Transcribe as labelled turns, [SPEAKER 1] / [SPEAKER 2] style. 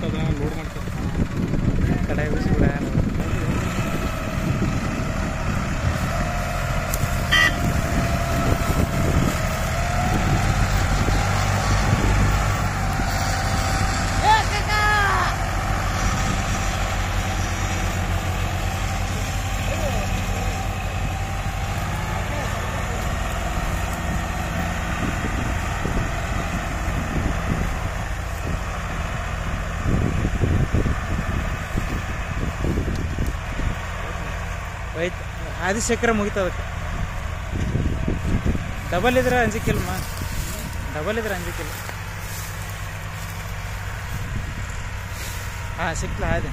[SPEAKER 1] ಆಗ್ತದ ಲೋಡ್ ಮಾಡ್ತಾರೆ ಕಡೆ ಬಿಸಿ ಹೋಯ್ತು ಆದಿಶೇಖರ ಮುಗಿತು ಅದಕ್ಕೆ. ಡಬಲ್ ಇದ್ರೆ ಅಂಜಿಕಿಲ್ಲಮ್ಮ ಡಬಲ್ ಇದ್ರೆ ಅಂಜಿಕಿಲ್ಲ ಹಾಂ ಸಿಕ್ಲ ಆಯ್ತು.